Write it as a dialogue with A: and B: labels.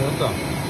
A: вот.